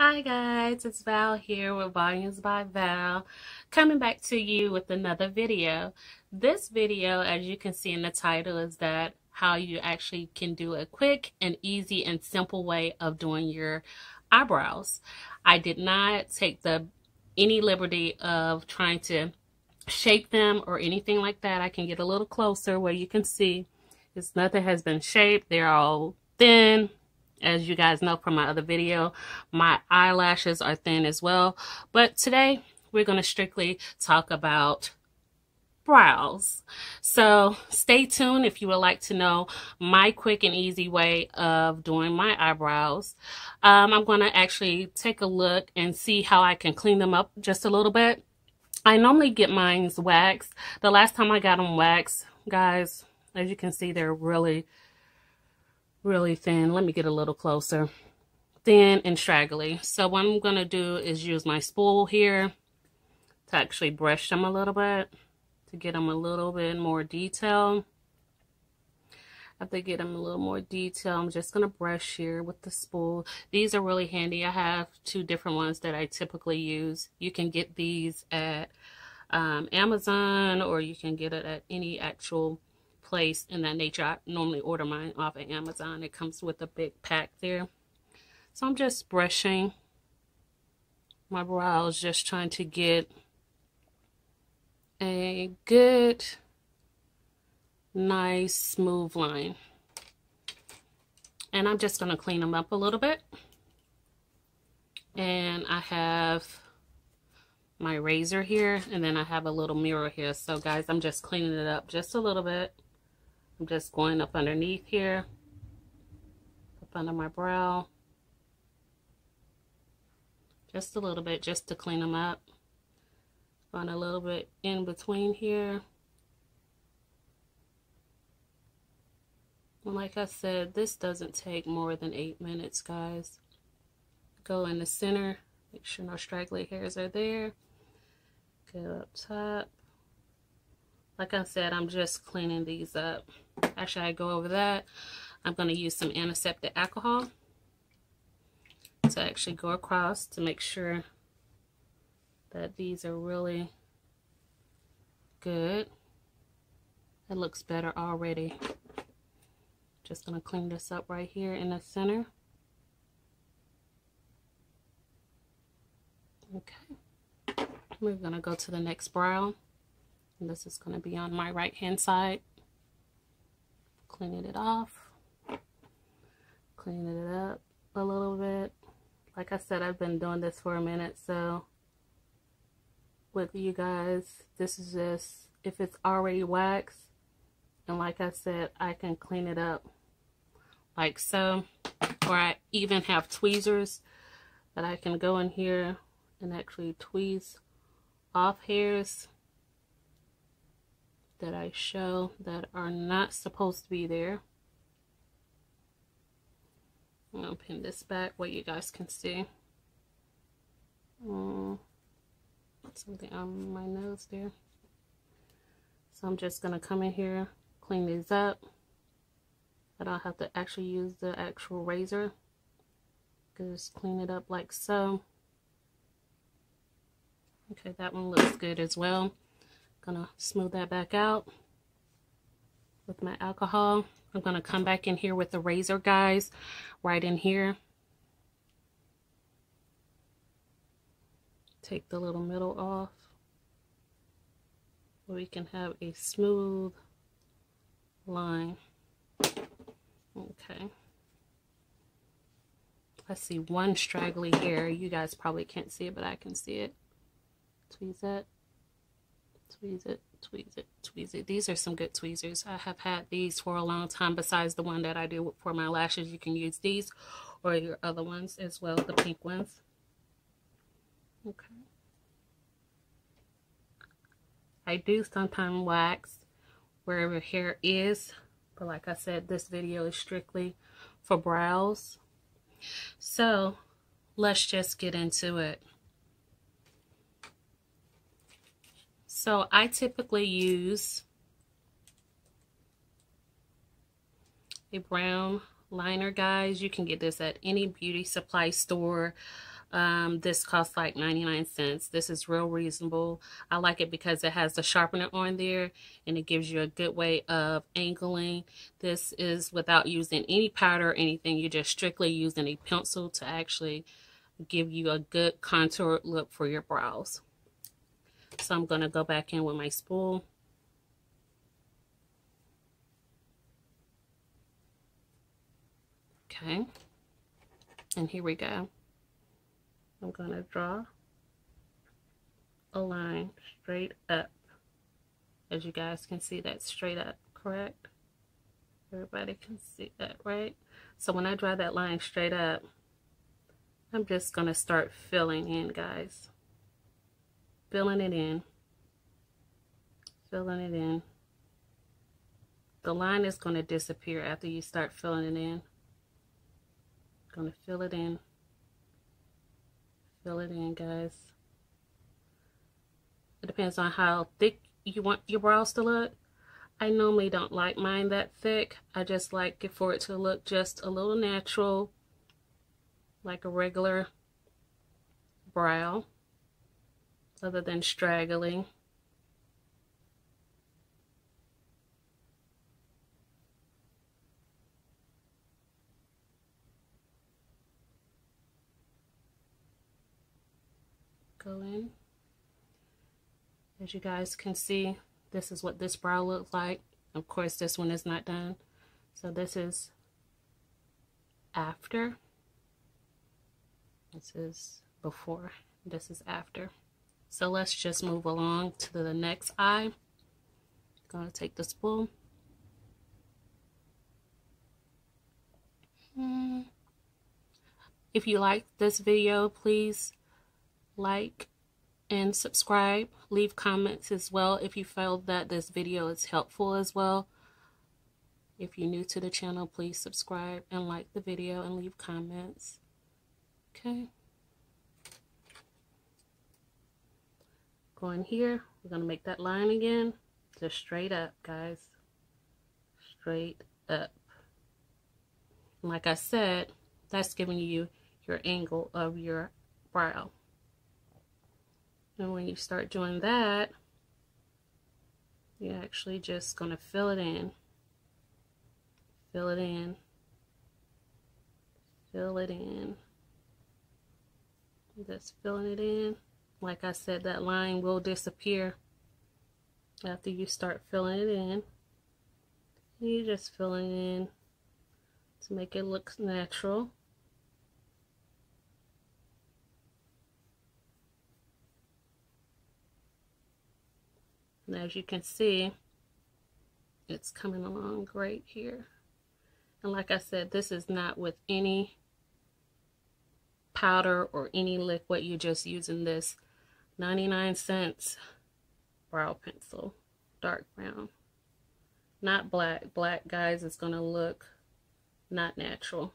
Hi guys, it's Val here with Volumes by Val, coming back to you with another video. This video, as you can see in the title, is that how you actually can do a quick and easy and simple way of doing your eyebrows. I did not take the any liberty of trying to shape them or anything like that. I can get a little closer where you can see it's nothing has been shaped. They're all thin, as you guys know from my other video, my eyelashes are thin as well. But today we're going to strictly talk about brows. So stay tuned if you would like to know my quick and easy way of doing my eyebrows. Um, I'm going to actually take a look and see how I can clean them up just a little bit. I normally get mine's waxed. The last time I got them waxed, guys, as you can see, they're really really thin. Let me get a little closer. Thin and straggly. So what I'm going to do is use my spool here to actually brush them a little bit to get them a little bit more detail. After get them a little more detail, I'm just going to brush here with the spool. These are really handy. I have two different ones that I typically use. You can get these at um, Amazon or you can get it at any actual place in that nature. I normally order mine off of Amazon. It comes with a big pack there. So I'm just brushing my brows, just trying to get a good, nice, smooth line. And I'm just going to clean them up a little bit. And I have my razor here and then I have a little mirror here. So guys, I'm just cleaning it up just a little bit. I'm just going up underneath here, up under my brow. Just a little bit, just to clean them up. Going a little bit in between here. And like I said, this doesn't take more than eight minutes, guys. Go in the center, make sure no straggly hairs are there. Go up top. Like I said, I'm just cleaning these up. Actually, I go over that. I'm going to use some antiseptic alcohol to actually go across to make sure that these are really good. It looks better already. Just going to clean this up right here in the center. Okay. We're going to go to the next brow. And this is going to be on my right hand side. Cleaning it off. Cleaning it up a little bit. Like I said, I've been doing this for a minute, so with you guys, this is just, if it's already waxed, and like I said, I can clean it up like so. Or I even have tweezers that I can go in here and actually tweeze off hairs that I show that are not supposed to be there. I'm going to pin this back where you guys can see. Mm. Something on my nose there. So I'm just going to come in here, clean these up. I don't have to actually use the actual razor. Just clean it up like so. Okay, that one looks good as well gonna smooth that back out with my alcohol. I'm gonna come back in here with the razor, guys, right in here. Take the little middle off. We can have a smooth line. Okay. I see one straggly hair. You guys probably can't see it, but I can see it. Tweeze that tweeze it, tweeze it, tweeze it. These are some good tweezers. I have had these for a long time besides the one that I do for my lashes. You can use these or your other ones as well, the pink ones. Okay. I do sometimes wax wherever hair is, but like I said, this video is strictly for brows. So let's just get into it. So I typically use a brown liner, guys. You can get this at any beauty supply store. Um, this costs like 99 cents. This is real reasonable. I like it because it has the sharpener on there and it gives you a good way of angling. This is without using any powder or anything. You're just strictly using a pencil to actually give you a good contour look for your brows. So I'm going to go back in with my spool. Okay. And here we go. I'm going to draw a line straight up. As you guys can see, that's straight up, correct? Everybody can see that, right? So when I draw that line straight up, I'm just going to start filling in, guys. Filling it in. Filling it in. The line is going to disappear after you start filling it in. Going to fill it in. Fill it in, guys. It depends on how thick you want your brows to look. I normally don't like mine that thick. I just like it for it to look just a little natural like a regular brow other than straggling. Go in. As you guys can see, this is what this brow looks like. Of course, this one is not done. So this is after. This is before, this is after. So let's just move along to the next eye. I'm Gonna take the spoon. Hmm. If you like this video, please like and subscribe. Leave comments as well if you felt that this video is helpful as well. If you're new to the channel, please subscribe and like the video and leave comments. Okay. Going here, we're going to make that line again. Just straight up, guys. Straight up. And like I said, that's giving you your angle of your brow. And when you start doing that, you're actually just going to fill it in. Fill it in. Fill it in. Just filling it in. Like I said, that line will disappear after you start filling it in. You just filling it in to make it look natural. And as you can see, it's coming along great here. And like I said, this is not with any powder or any liquid. You're just using this 99 cents brow pencil, dark brown. Not black. Black, guys, is going to look not natural.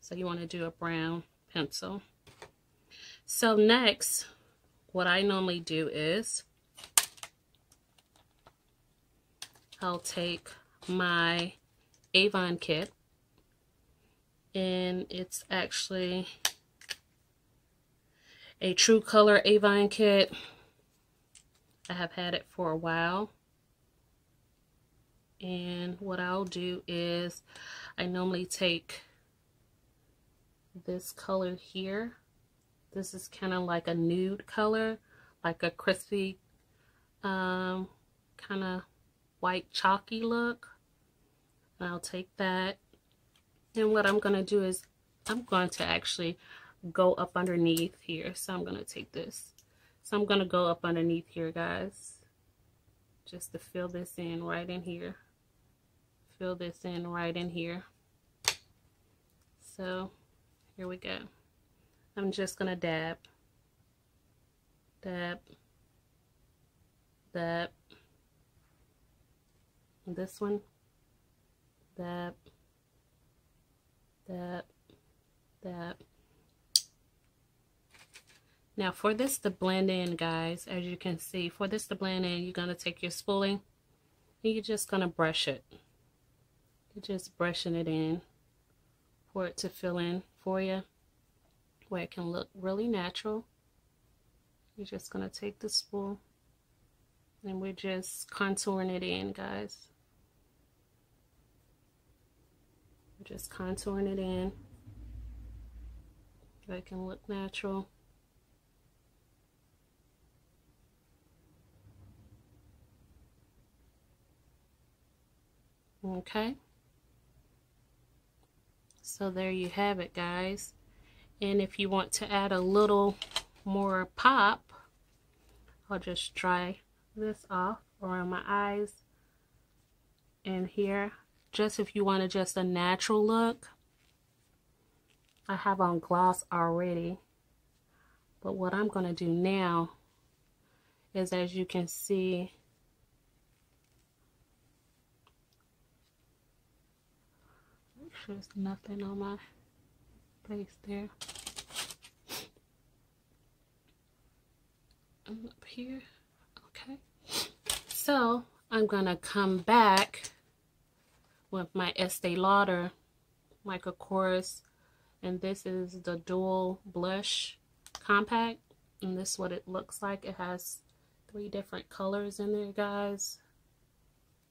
So you want to do a brown pencil. So next, what I normally do is I'll take my Avon kit and it's actually a True Color Avon kit. I have had it for a while. And what I'll do is I normally take this color here. This is kind of like a nude color, like a crispy, um, kind of white chalky look. And I'll take that. And what I'm going to do is I'm going to actually go up underneath here. So I'm going to take this. So I'm going to go up underneath here, guys. Just to fill this in right in here. Fill this in right in here. So here we go. I'm just going to dab. Dab. Dab. This one. Dab. Dab. Dab now for this to blend in, guys, as you can see, for this to blend in, you're going to take your spoolie and you're just going to brush it. You're just brushing it in for it to fill in for you. where it can look really natural. You're just going to take the spool and we're just contouring it in, guys. We're just contouring it in so it can look natural. Okay. So there you have it, guys. And if you want to add a little more pop, I'll just dry this off around my eyes and here. Just if you want to just a natural look. I have on gloss already. But what I'm going to do now is as you can see there's nothing on my face there. I'm up here. Okay. So I'm going to come back with my Estee Lauder Michael Kors. And this is the Dual Blush Compact. And this is what it looks like. It has three different colors in there, guys.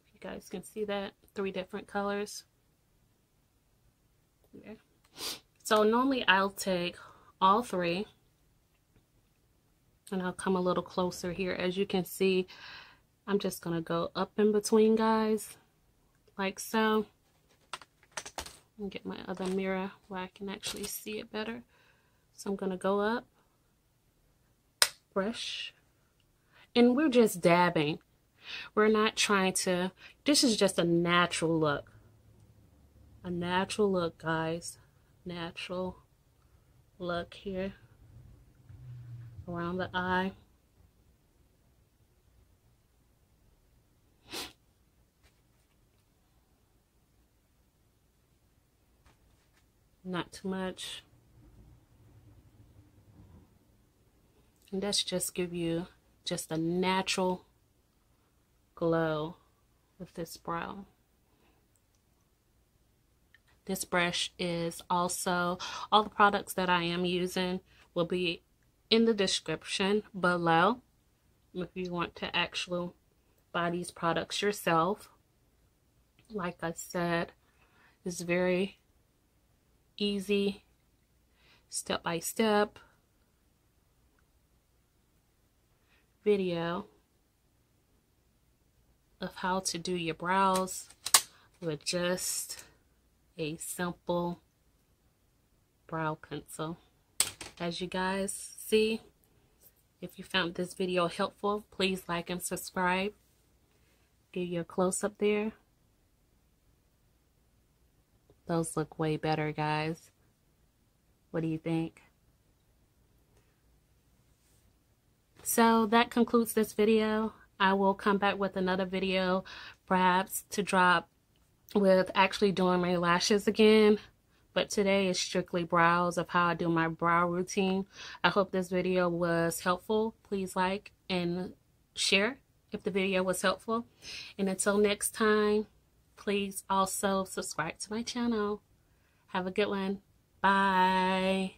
If you guys can see that. Three different colors. Okay. So normally I'll take all three and I'll come a little closer here. As you can see I'm just gonna go up in between guys like so. And get my other mirror where I can actually see it better. So I'm gonna go up brush and we're just dabbing. We're not trying to this is just a natural look a natural look guys natural look here around the eye. Not too much. And that's just give you just a natural glow with this brow. This brush is also, all the products that I am using will be in the description below if you want to actually buy these products yourself. Like I said, it's very easy, step by step video of how to do your brows with just a simple brow pencil. As you guys see. If you found this video helpful, please like and subscribe. Give you a close-up there. Those look way better, guys. What do you think? So that concludes this video. I will come back with another video, perhaps to drop with actually doing my lashes again but today is strictly brows of how I do my brow routine. I hope this video was helpful. Please like and share if the video was helpful. And until next time, please also subscribe to my channel. Have a good one. Bye.